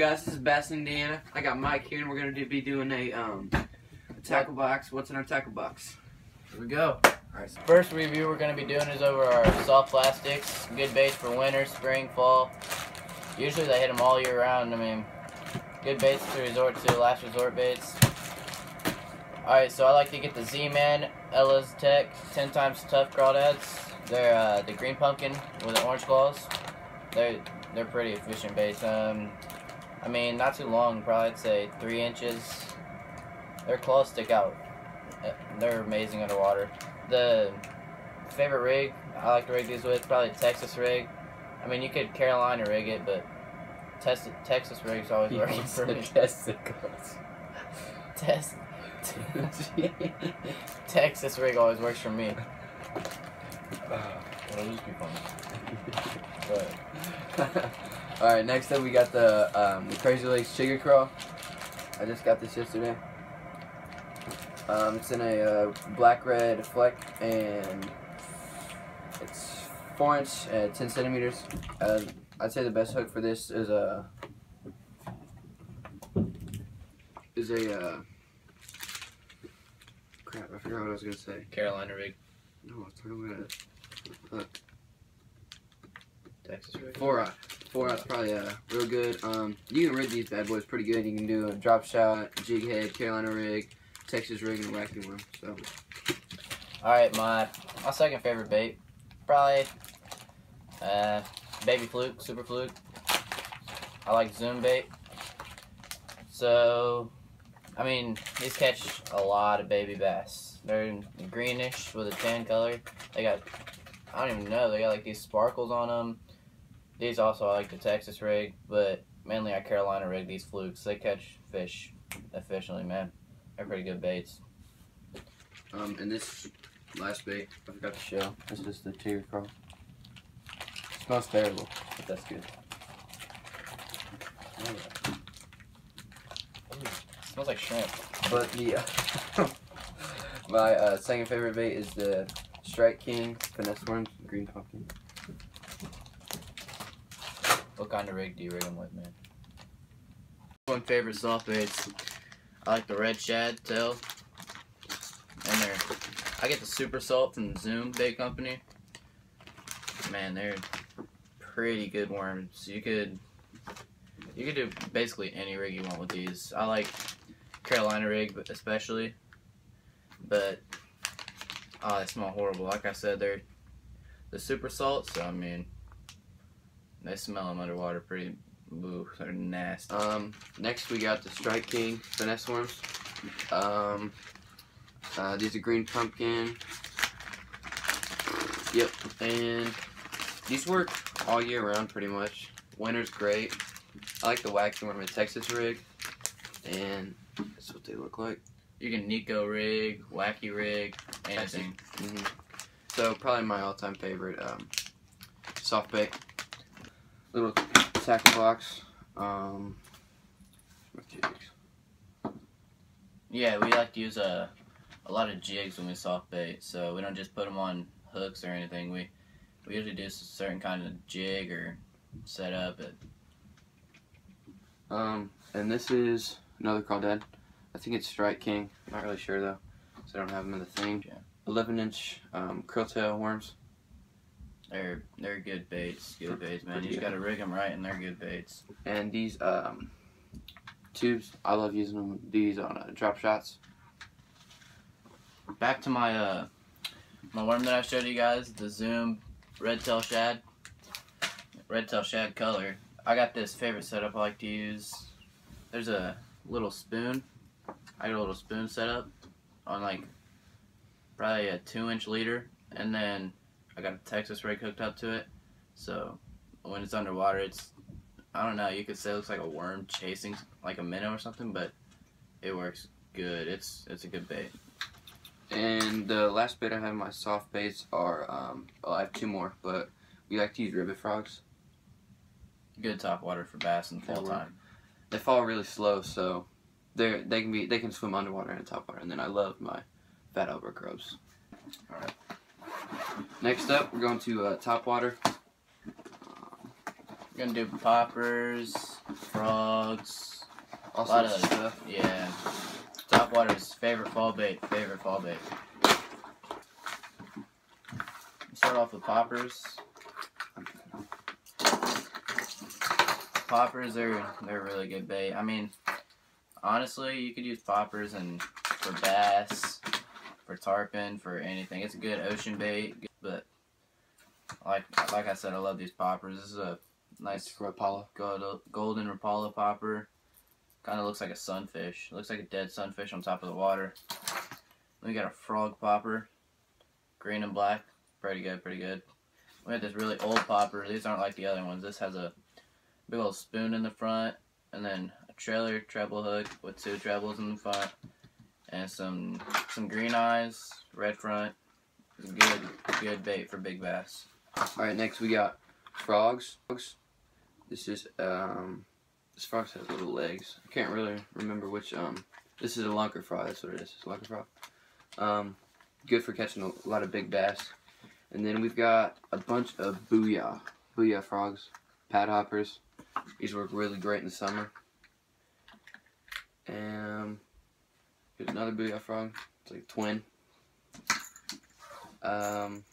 guys? This is Bassin Indiana. I got Mike here, and we're gonna do, be doing a um a tackle box. What's in our tackle box? Here we go. Alright. So First review we're going to be doing is over our soft plastics. Good baits for winter, spring, fall. Usually they hit them all year round. I mean, good baits to resort to, last resort baits. Alright, so I like to get the Z-Man ElaZtech 10 times tough crawdads. They're uh, the green pumpkin with the orange claws. They're, they're pretty efficient baits. Um, I mean, not too long, probably I'd say 3 inches. Their claws stick out. Uh, They're amazing underwater the favorite rig I like to rig these with probably Texas rig. I mean, you could Carolina rig it, but Tex- Texas rig's always working for me. testicles. Tex- Texas rig always works for me. It'll just be fun. But All right, next up we got the um, the Crazy Lakes Chigga Crawl. I just got this yesterday. Um, it's in a uh, black red fleck and it's four inch, uh, ten centimeters. Uh, I'd say the best hook for this is a is a uh, crap. I forgot what I was gonna say. Carolina rig, No, I was talking about hook. Texas. Four aught. Four aught's probably uh, real good. Um, you can rig these bad boys pretty good. You can do a drop shot, jig head, Carolina rig, Texas rig, and a wacky worm. So All right, my my second favorite bait, probably uh, baby fluke, super fluke. I like zoom bait. So, I mean, these catch a lot of baby bass. They're greenish with a tan color. They got, I don't even know, they got like these sparkles on them. These also I like the Texas rig, but mainly I Carolina rig these flukes. They catch fish efficiently, man. They're pretty good baits. um, and this last bait I forgot to show. This is the tiger crawl. Smells terrible, but that's good. smells like shrimp. But the uh, my uh, second favorite bait is the Strike King finesse worm green pumpkin. What kind of rig do you rig them with, man? One favorite soft baits. I like the red shad tail. And they're, I get the super salt from Zoom Bait Company. Man, they're pretty good worms. You could, you could do basically any rig you want with these. I like Carolina rig, especially. But, oh, they smell horrible. Like I said, they're the super salt. So I mean, they smell them underwater pretty. Ooh, they're nasty. Um, next we got the Strike King finesse worms. Um, uh, these are green pumpkin. Yep, and these work all year round pretty much. Winter's great. I like the wacky worm and Texas rig, and that's what they look like. You can Neko rig, wacky rig, anything. hmm So probably my all-time favorite um, soft bait. Little tackle box. Um. Yeah, we like to use a, a lot of jigs when we soft bait, so we don't just put them on hooks or anything. We we usually do a certain kind of jig or setup. It, Um, and this is another crawdad. I think it's Strike King. I'm Not really sure though, so I don't have them in the thing. Yeah. 11 inch um, krill tail worms. They're they're good baits, good baits, man. You just gotta rig them right, and they're good baits. And these um, tubes, I love using them. These on uh, drop shots. back to my uh my worm that I showed you guys, the Zoom red tail shad. Red tail shad color. I got this favorite setup I like to use. There's a little spoon. I got a little spoon setup on like probably a two inch leader and then I got a Texas rig hooked up to it. So when it's underwater it's I don't know, you could say it looks like a worm chasing like a minnow or something, but it works good. It's it's a good bait. And the last bait I have in my soft baits are, um, well, I have two more, but we like to use ribbit frogs. good top water for bass in fall time. They fall really slow, so they they can be they can swim underwater and top water. And then I love my Fat Albert grubs. All right. Next up, we're going to uh, top water. We're Gonna do poppers, frogs. All lot sorts of of- stuff. Yeah. Topwater's favorite fall bait. Favorite fall bait. Start off with poppers. Poppers are they're really good bait. I mean, honestly, you could use poppers and for bass, for tarpon, for anything. It's a good ocean bait, but like like I said, I love these poppers. This is a nice Rapala. gold, golden Rapala popper. Kind of looks like a sunfish. Looks like a dead sunfish on top of the water. We got a frog popper, green and black. Pretty good, pretty good. We have this really old popper. These aren't like the other ones. This has a big old spoon in the front, and then a trailer treble hook with two trebles in the front, and some some green eyes, red front. Good, good bait for big bass. All right, next we got frogs. This is um, this frog has little legs. I can't really remember which um. This is a lunker frog. That's what it is. It's a lunker frog. Um, good for catching a lot of big bass. And then we've got a bunch of booyah, booyah frogs, pad hoppers. These work really great in the summer. And here's another booyah frog. It's like a twin. Um,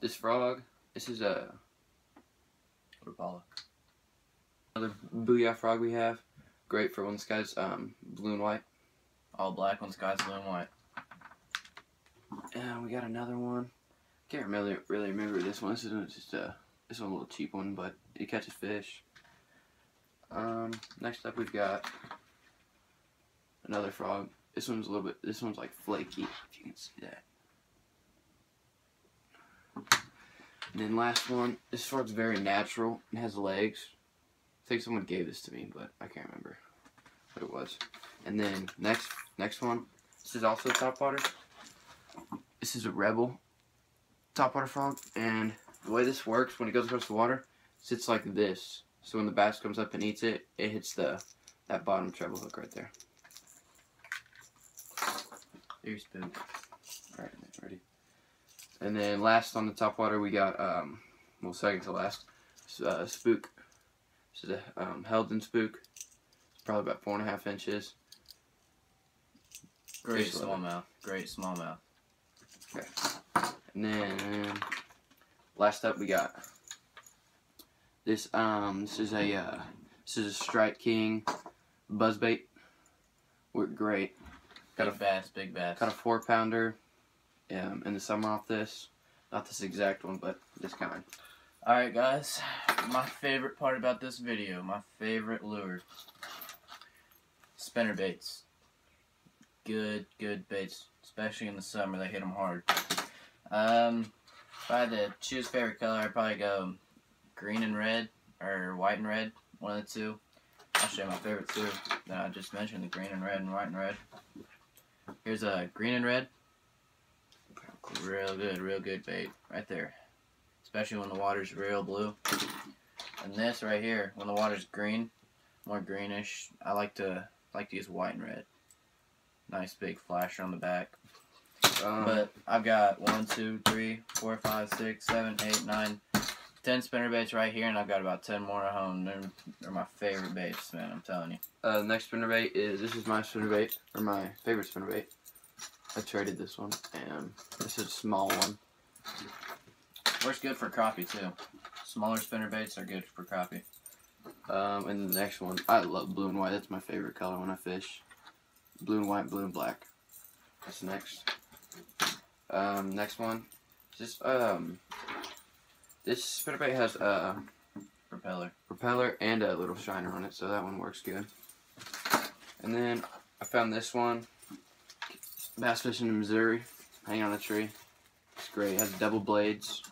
this frog, this is a Rapala. another booyah frog we have. Great for when the sky's um, blue and white. All black on sky's blue and white. And we got another one. Can't really really remember this one. This is just a this one a little cheap one, but it catches fish. Um, next up we've got another frog. This one's a little bit. This one's like flaky. If you can see that. And then last one. This frog's very natural. It has legs. I think someone gave this to me, but I can't remember what it was. And then next next one. This is also top water. This is a rebel topwater frog, and the way this works when it goes across the water, sits like this. So when the bass comes up and eats it, it hits the that bottom treble hook right there. Here's. Alright, ready. And then last on the top water, we got um, well second to last, uh, spook. This is a um, Heddon spook. It's probably about four and a half inches. Great smallmouth. Great smallmouth. Okay. And then last up we got this um this is a uh, this is a Strike King buzzbait. Worked great. Got Big a bass, big bass. got a four pounder um, in the summer off this. Not this exact one, but this kind. Alright guys, my favorite part about this video, my favorite lure. Spinner baits. Good, good baits. Especially in the summer, they hit them hard. Um, if I had to choose favorite color, I'd probably go green and red, or white and red, one of the two. I'll show you my favorite two that I just mentioned, the green and red and white and red. Here's a green and red. Real good, real good bait, right there especially when the water's real blue. And this right here, when the water's green, more greenish, I like to like to use white and red. Nice big flasher on the back. Um, But I've got one, two, three, four, five, six, seven, eight, nine, ten spinner baits right here, and I've got about ten more at home. They're, they're my favorite baits, man. I'm telling you. uh, next spinner bait is this is my spinner bait or my favorite spinner bait. I traded this one, and this is a small one. Works good for crappie too. Smaller spinner baits are good for crappie. Um, and the next one, I love blue and white. That's my favorite color when I fish. Blue and white, blue and black. That's next. Um, next one, just um, this spinnerbait has a Propeller. propeller and a little shiner on it, so that one works good. And then I found this one, bass fishing in Missouri, hanging on a tree. It's great. It has double blades.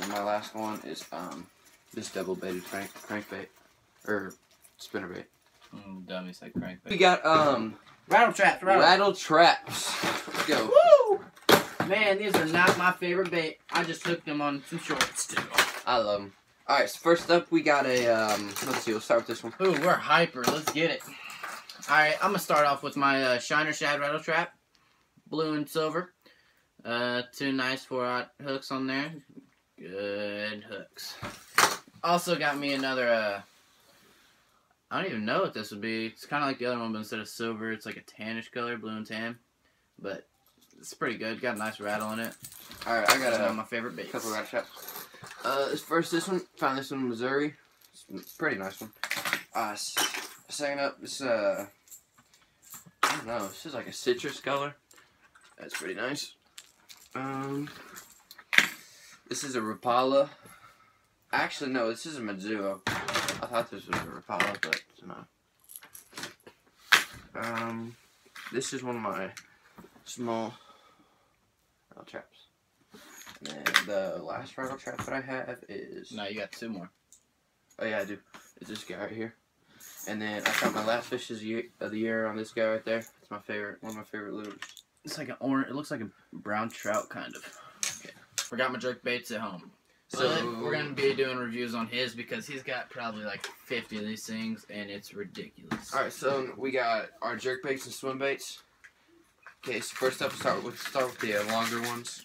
And my last one is um, this double baited crank crankbait or spinnerbait. Mm, dummy said crankbait. We got um Rattle traps, rattle traps. Let's go. Woo! Man, these are not my favorite bait. I just hooked them on some shorts too. I love them. All right, so first up we got a um. Let's see. We'll start with this one. Ooh, we're hyper. Let's get it. All right, I'm gonna start off with my uh, Shiner Shad rattle trap, blue and silver. Uh, two nice four aught hooks on there. Good hooks. Also got me another, uh, I don't even know what this would be. It's kind of like the other one, but instead of silver, it's like a tannish color, blue and tan. But it's pretty good. Got a nice rattle in it. Alright, I got a my favorite baits. couple rat traps. Uh, this- first this one, found this one in Missouri. It's a pretty nice one. Uh, second up, this, uh, I don't know, this is like a citrus color. That's pretty nice. Um, this is a Rapala. Actually, no, this is a Mizuho. I thought this was a Rapala, but it's not. Um, this is one of my small rattle traps. And then the last rattle trap that I have is No, you got two more. oh yeah I do. It's this guy right here. And then I found my last fish of the year, of the year on this guy right there. It's my favorite, one of my favorite lures. It's like an orange. It looks like a brown trout, kind of. Okay. Forgot my jerk baits at home. So But we're gonna be doing reviews on his because he's got probably like 50 of these things, and it's ridiculous. All right, so we got our jerk baits and swim baits. Okay, so first up, start with start with the uh, longer ones.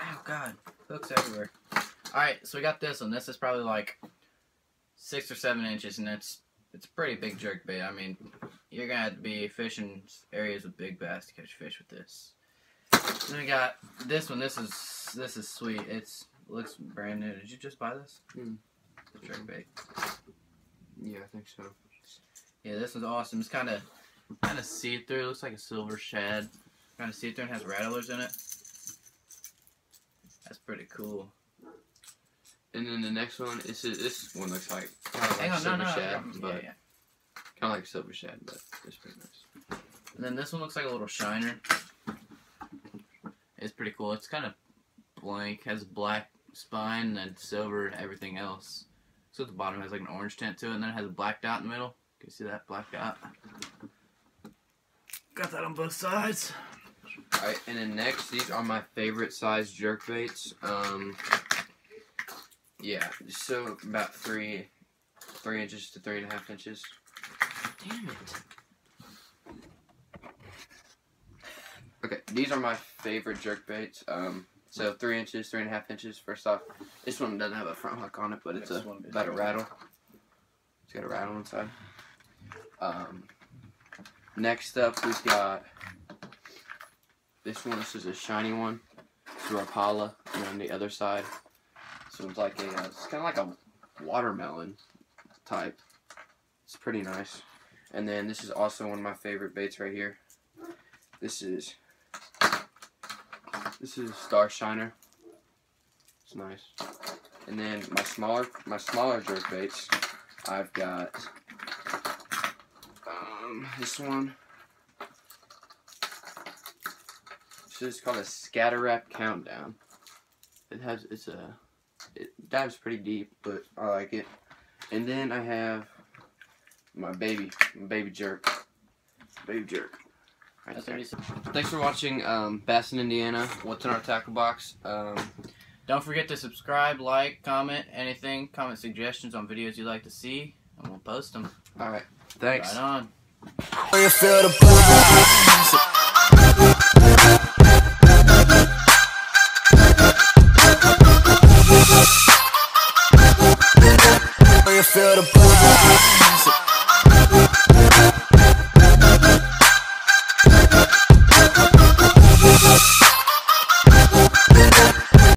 Oh God, hooks everywhere. All right, so we got this one. This is probably like six or seven inches, and it's it's a pretty big jerk bait. I mean, you're gonna have to be fishing areas with big bass to catch fish with this. Then we got this one. This is this is sweet. It's looks brand new. Did you just buy this? Hmm. The jerk bait. Yeah, I think so. Yeah, this one's awesome. It's kind of kind of see through. Looks like a silver shad. Kind of see through and has rattlers in it. That's pretty cool. And then the next one, this is this one looks like kind of like on, silver no, no, shad, yeah, but yeah. kind of like silver shad, but it's pretty nice. And then this one looks like a little shiner. It's pretty cool. It's kind of blank, has a black spine and silver and everything else. So at the bottom has like an orange tint to it, and then it has a black dot in the middle. Can you see that black dot? Got that on both sides. All right, and then next, these are my favorite size jerk baits. Um, yeah, so about three, three inches to three and a half inches. Damn it. Okay, these are my favorite jerk baits. Um, so three inches, three and a half inches. First off, this one doesn't have a front hook on it, but it's a This about a rattle. It's got a rattle inside. Um, next up, we've got this one. This is a shiny one. It's a Rapala, and on the other side, so one's like a. Uh, it's kind of like a watermelon type. It's pretty nice. And then this is also one of my favorite baits right here. This is this is a Star Shiner. It's nice. And then my smaller my smaller jerk baits, I've got um this one. This is called a Scatter Rap countdown. It has it's a it dives pretty deep, but I like it. And then I have my baby my baby jerk. Baby jerk. Right That's there. what he said. Thanks for watching um, Bassin Indiana. What's in our tackle box? Um, Don't forget to subscribe, like, comment, anything. Comment suggestions on videos you'd like to see, and we'll post them. all right. Thanks. Right on. You feel the you feel the.